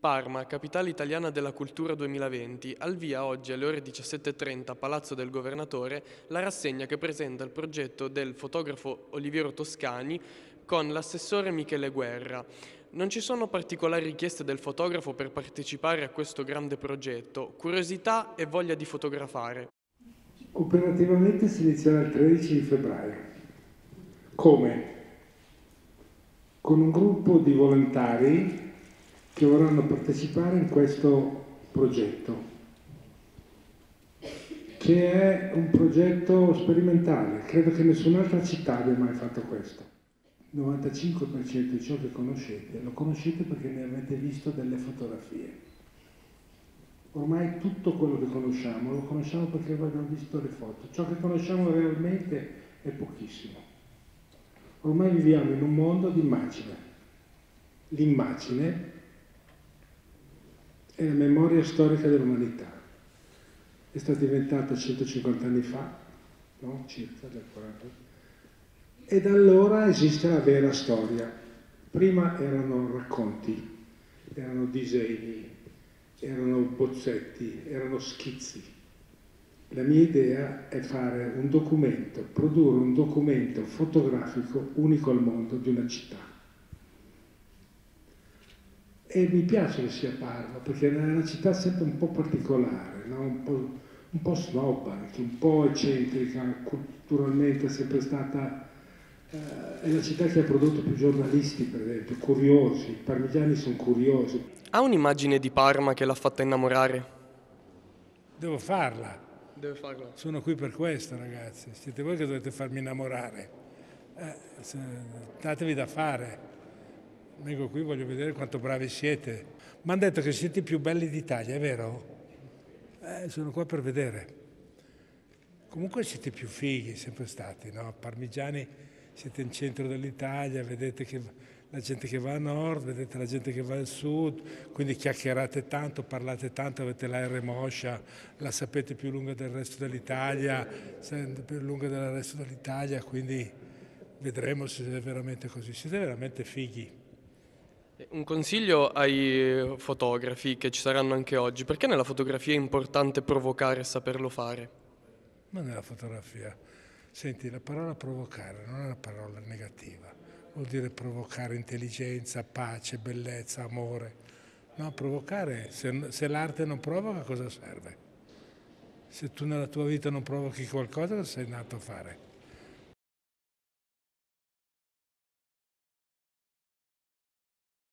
Parma, capitale italiana della cultura 2020, al via oggi alle ore 17.30 a Palazzo del Governatore la rassegna che presenta il progetto del fotografo Oliviero Toscani con l'assessore Michele Guerra. Non ci sono particolari richieste del fotografo per partecipare a questo grande progetto, curiosità e voglia di fotografare. Operativamente si inizierà il 13 di febbraio. Come? Con un gruppo di volontari che vorranno partecipare in questo progetto, che è un progetto sperimentale. Credo che nessun'altra città abbia mai fatto questo. Il 95% di ciò che conoscete lo conoscete perché ne avete visto delle fotografie. Ormai tutto quello che conosciamo lo conosciamo perché abbiamo visto le foto. Ciò che conosciamo realmente è pochissimo. Ormai viviamo in un mondo di immagine. L'immagine è la memoria storica dell'umanità. È stata inventata 150 anni fa, no? circa del 40. E da allora esiste la vera storia. Prima erano racconti, erano disegni, erano bozzetti, erano schizzi. La mia idea è fare un documento, produrre un documento fotografico unico al mondo di una città e mi piace che sia Parma, perché è una città sempre un po' particolare, no? un, po', un po' snob anche, un po' eccentrica, culturalmente è sempre stata... Eh, è la città che ha prodotto più giornalisti, per esempio, curiosi, i parmigiani sono curiosi. Ha un'immagine di Parma che l'ha fatta innamorare? Devo farla. Deve farla. Sono qui per questo, ragazzi. Siete voi che dovete farmi innamorare. Eh, datevi da fare. Vengo qui, voglio vedere quanto bravi siete. Mi hanno detto che siete i più belli d'Italia, è vero? Eh, sono qua per vedere. Comunque siete più fighi, sempre stati, no? Parmigiani siete in centro dell'Italia, vedete che la gente che va a nord, vedete la gente che va al sud, quindi chiacchierate tanto, parlate tanto, avete la R moscia, la sapete più lunga del resto dell'Italia, più lunga del resto dell'Italia, quindi vedremo se è veramente così. Siete veramente fighi. Un consiglio ai fotografi che ci saranno anche oggi, perché nella fotografia è importante provocare e saperlo fare? Ma nella fotografia, senti, la parola provocare non è una parola negativa, vuol dire provocare intelligenza, pace, bellezza, amore. No, provocare, se, se l'arte non provoca cosa serve? Se tu nella tua vita non provochi qualcosa, cosa sei nato a fare?